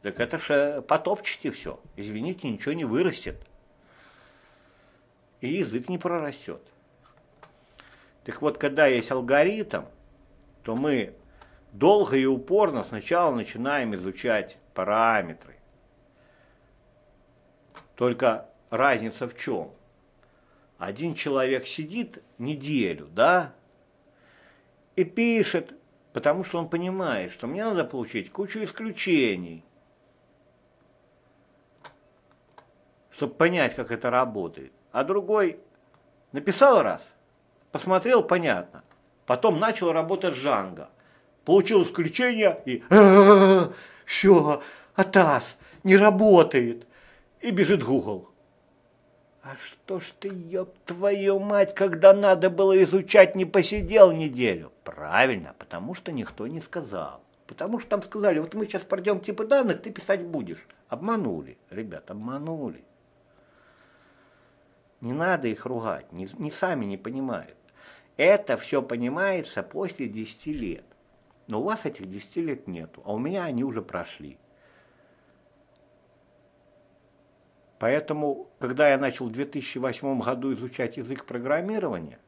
Так это же потопчете все. Извините, ничего не вырастет. И язык не прорастет. Так вот, когда есть алгоритм, то мы долго и упорно сначала начинаем изучать параметры. Только разница в чем? Один человек сидит неделю, да, и пишет, потому что он понимает, что мне надо получить кучу исключений, чтобы понять, как это работает. А другой написал раз, посмотрел, понятно. Потом начал работать Джанго. Получил исключение и все, АТАС не работает. И бежит Google. А что ж ты, ёб твою мать, когда надо было изучать, не посидел неделю? Правильно, потому что никто не сказал. Потому что там сказали, вот мы сейчас пройдем типы данных, ты писать будешь. Обманули, ребят, обманули. Не надо их ругать, не, не сами не понимают. Это все понимается после 10 лет. Но у вас этих 10 лет нету, а у меня они уже прошли. Поэтому, когда я начал в 2008 году изучать язык программирования,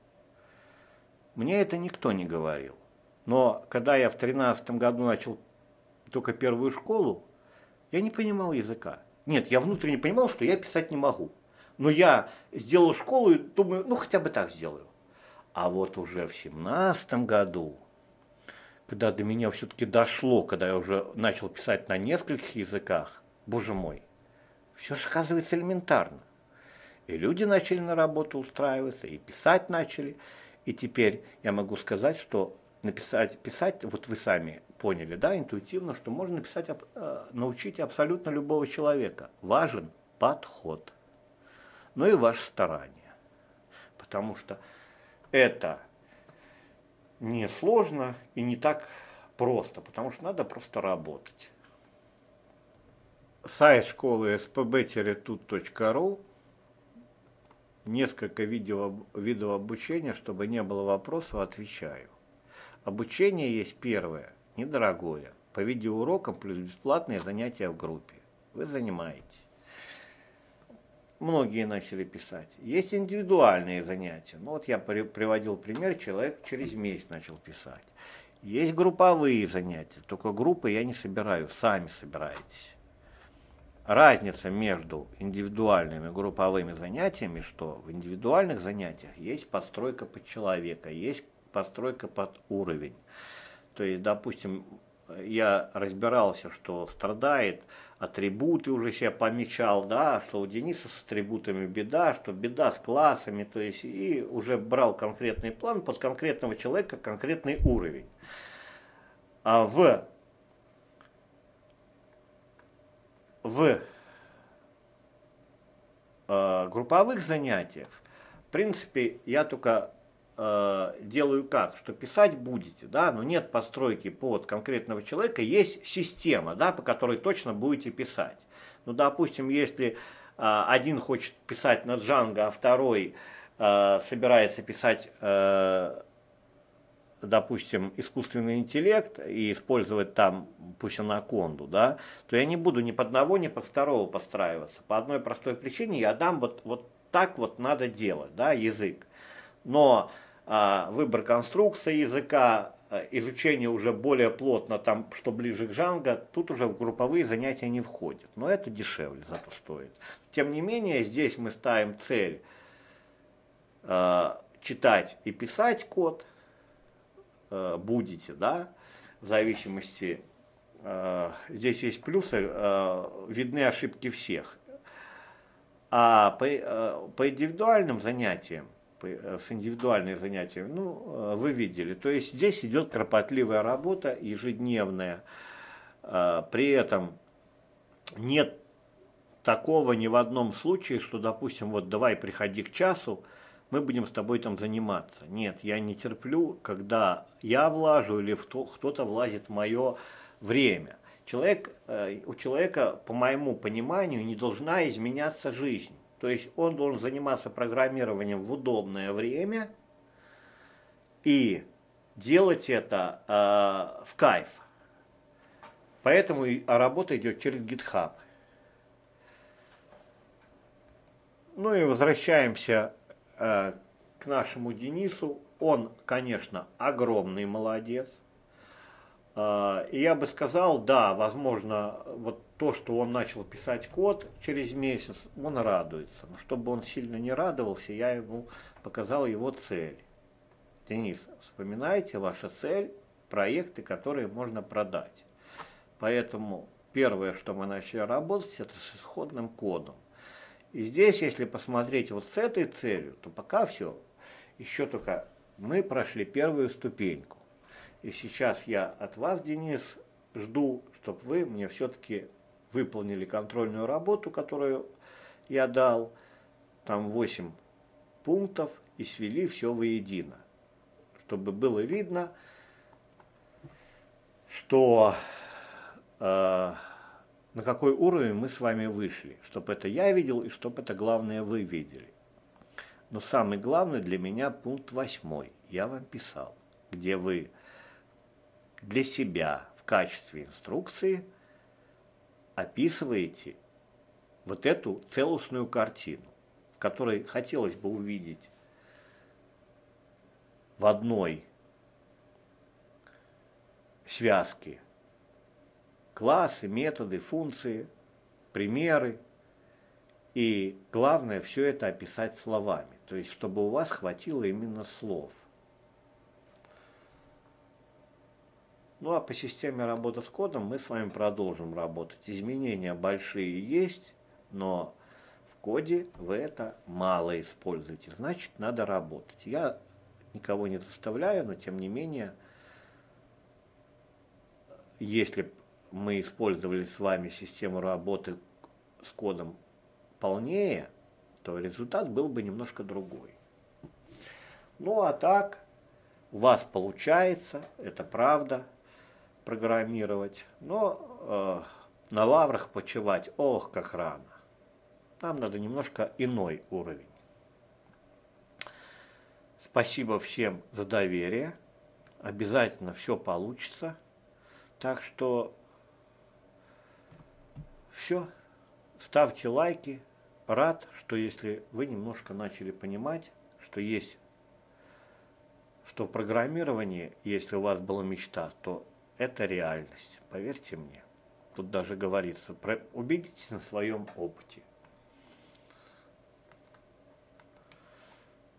мне это никто не говорил. Но когда я в 2013 году начал только первую школу, я не понимал языка. Нет, я внутренне понимал, что я писать не могу. Но я сделал школу и думаю, ну хотя бы так сделаю. А вот уже в 2017 году, когда до меня все-таки дошло, когда я уже начал писать на нескольких языках, боже мой, все же оказывается элементарно. И люди начали на работу устраиваться, и писать начали. И теперь я могу сказать, что написать, писать, вот вы сами поняли, да, интуитивно, что можно написать, э, научить абсолютно любого человека. Важен подход, ну и ваше старание. Потому что это не сложно и не так просто, потому что надо просто работать сайт школы spb-tut.ru несколько видео, видов обучения, чтобы не было вопросов, отвечаю. Обучение есть первое, недорогое, по видеоурокам плюс бесплатные занятия в группе. Вы занимаетесь. Многие начали писать. Есть индивидуальные занятия. Ну вот я приводил пример, человек через месяц начал писать. Есть групповые занятия, только группы я не собираю, сами собираетесь разница между индивидуальными групповыми занятиями, что в индивидуальных занятиях есть постройка под человека, есть постройка под уровень. То есть, допустим, я разбирался, что страдает атрибуты, уже себя помечал, да, что у Дениса с атрибутами беда, что беда с классами, то есть, и уже брал конкретный план под конкретного человека, конкретный уровень. А в в э, групповых занятиях, в принципе, я только э, делаю как, что писать будете, да, но нет постройки под конкретного человека, есть система, да, по которой точно будете писать. Ну, допустим, если э, один хочет писать на Django, а второй э, собирается писать э, допустим, искусственный интеллект и использовать там, пусть анаконду, да, то я не буду ни под одного, ни под второго подстраиваться. По одной простой причине я дам вот, вот так вот надо делать, да, язык. Но а, выбор конструкции языка, а, изучение уже более плотно, там, что ближе к Джанго, тут уже в групповые занятия не входит. Но это дешевле зато стоит. Тем не менее, здесь мы ставим цель э, читать и писать код, э, будете, да, в зависимости, э, здесь есть плюсы, э, видны ошибки всех. А по, э, по индивидуальным занятиям, Э, с индивидуальными занятиями, ну, э, вы видели. То есть здесь идет кропотливая работа ежедневная. Э, при этом нет такого ни в одном случае, что, допустим, вот давай приходи к часу, мы будем с тобой там заниматься. Нет, я не терплю, когда я влажу или кто-то влазит в мое время. Человек, у человека, по моему пониманию, не должна изменяться жизнь. То есть он должен заниматься программированием в удобное время и делать это э, в кайф. Поэтому и работа идет через GitHub. Ну и возвращаемся э, к нашему Денису. Он, конечно, огромный молодец. Э, и я бы сказал, да, возможно, вот то, что он начал писать код через месяц, он радуется. Но чтобы он сильно не радовался, я ему показал его цель. Денис, вспоминайте ваша цель, проекты, которые можно продать. Поэтому первое, что мы начали работать, это с исходным кодом. И здесь, если посмотреть вот с этой целью, то пока все, еще только мы прошли первую ступеньку. И сейчас я от вас, Денис, жду, чтобы вы мне все-таки выполнили контрольную работу, которую я дал, там 8 пунктов, и свели все воедино, чтобы было видно, что э, на какой уровень мы с вами вышли, чтобы это я видел и чтобы это главное вы видели. Но самый главный для меня пункт восьмой, я вам писал, где вы для себя в качестве инструкции – описываете вот эту целостную картину, в которой хотелось бы увидеть в одной связке классы, методы, функции, примеры. И главное все это описать словами, то есть чтобы у вас хватило именно слов – Ну а по системе работы с кодом мы с вами продолжим работать. Изменения большие есть, но в коде вы это мало используете. Значит, надо работать. Я никого не заставляю, но тем не менее, если мы использовали с вами систему работы с кодом полнее, то результат был бы немножко другой. Ну а так, у вас получается, это правда программировать, но э, на лаврах почивать, ох, как рано. Нам надо немножко иной уровень. Спасибо всем за доверие. Обязательно все получится. Так что все. Ставьте лайки. Рад, что если вы немножко начали понимать, что есть, что программирование, если у вас была мечта, то это реальность, поверьте мне. Тут даже говорится, про, убедитесь на своем опыте.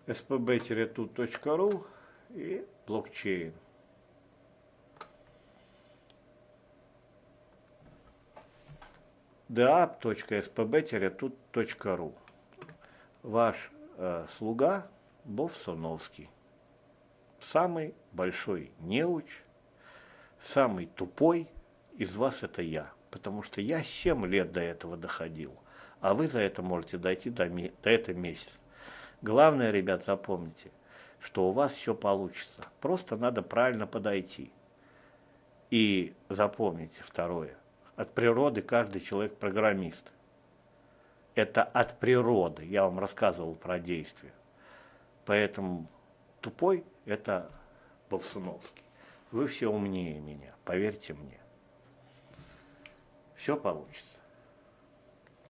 spb-tut.ru и блокчейн. daap.spb-tut.ru Ваш э, слуга Бовсоновский. Самый большой неуч – самый тупой из вас это я. Потому что я 7 лет до этого доходил. А вы за это можете дойти до, до этого месяца. Главное, ребят, запомните, что у вас все получится. Просто надо правильно подойти. И запомните второе. От природы каждый человек программист. Это от природы. Я вам рассказывал про действия. Поэтому тупой – это Болсуновский. Вы все умнее меня, поверьте мне. Все получится.